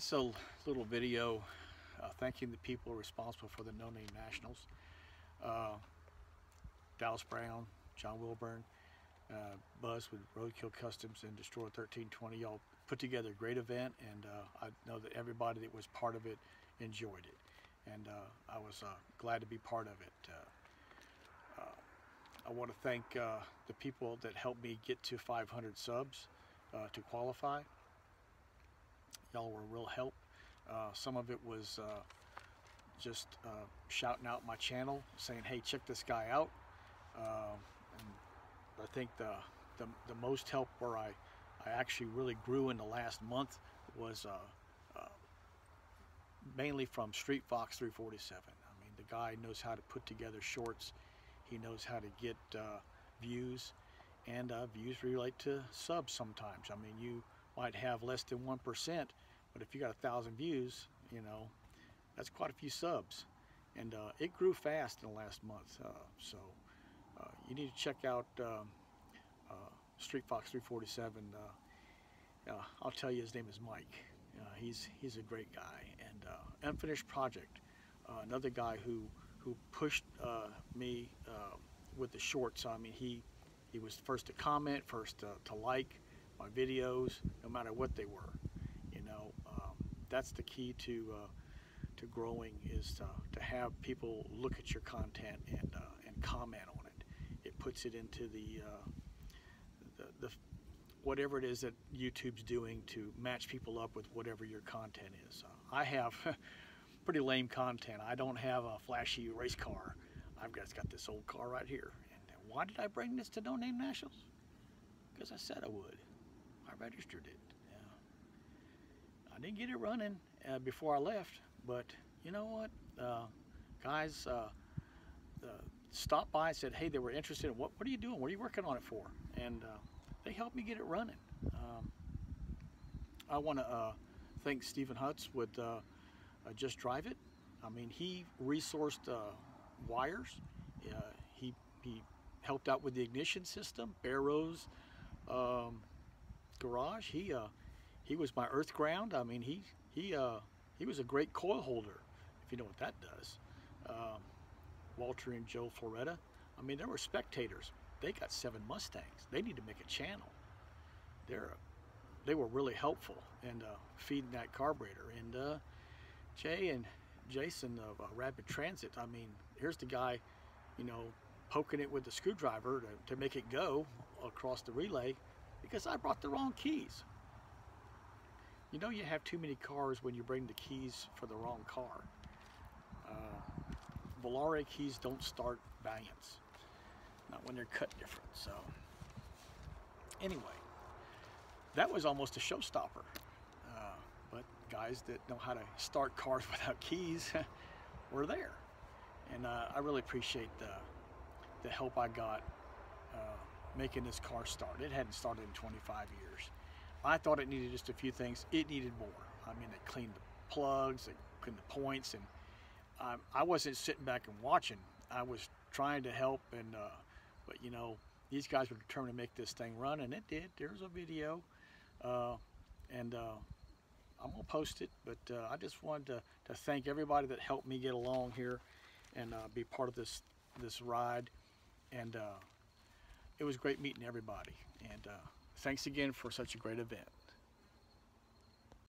This is a little video uh, thanking the people responsible for the No Name Nationals. Uh, Dallas Brown, John Wilburn, uh, Buzz with Roadkill Customs and Destroyer 1320. Y'all put together a great event and uh, I know that everybody that was part of it enjoyed it. And uh, I was uh, glad to be part of it. I want to thank the people that helped me get to 500 subs to qualify. Y'all were a real help. some of it was just shouting out my channel, saying, hey, check this guy out. I think the, the, the most help where I, I actually really grew in the last month was uh, uh, mainly from Street Fox 347. I mean, the guy knows how to put together shorts. He knows how to get uh, views, and uh, views relate to subs sometimes. I mean, you might have less than 1%, but if you got a thousand views, you know, that's quite a few subs. And uh, it grew fast in the last month. Uh, so uh, you need to check out um, uh, Street Fox 347. Uh, I'll tell you, his name is Mike. he's he's a great guy. And Unfinished Project, another guy who who pushed me with the shorts. I mean, he he was first to comment, first to, to like my videos, no matter what they were. You know, um, that's the key to uh, to growing is to, to have people look at your content and uh, and comment on it it puts it into the, uh, the, the whatever it is that YouTube's doing to match people up with whatever your content is. Uh, I have pretty lame content. I don't have a flashy race car. I've got, got this old car right here. And why did I bring this to No Name Nationals? Because I said I would. I registered it. I didn't get it running uh, before I left, but you know what? Uh, guys, uh, stopped by and said, hey, they were interested in what, what are you doing? What are you working on it for? And uh, they helped me get it running. Um, I want to uh, thank Stephen Hutz with uh, uh, Just Drive It. I mean, he resourced uh, wires. he, he helped out with the ignition system, Barrows um, garage. He, he was my earth ground. I mean, he, he, he was a great coil holder, if you know what that does. Um, Walter and Joe Floretta. I mean, they were spectators. They got seven Mustangs. They need to make a channel. They're, they were really helpful in uh, feeding that carburetor. And uh, Jay and Jason of uh, Rapid Transit, I mean, here's the guy, you know, poking it with the screwdriver to, to make it go across the relay because I brought the wrong keys. You know you have too many cars when you bring the keys for the wrong car. Uh, Volare keys don't start Valiants. Not when they're cut different. So anyway, that was almost a showstopper. Uh, but guys that know how to start cars without keys were there. And uh, I really appreciate the, the help I got uh, making this car start. It hadn't started in 25 years. I thought it needed just a few things. It needed more. I mean, they cleaned the plugs, they cleaned the points, and um, I wasn't sitting back and watching. I was trying to help, and uh, but you know, these guys were determined to make this thing run, and it did. There's a video, uh, and uh, I'm gonna post it. But uh, I just wanted to, to thank everybody that helped me get along here and uh, be part of this this ride, and uh, it was great meeting everybody. And uh, thanks again for such a great event.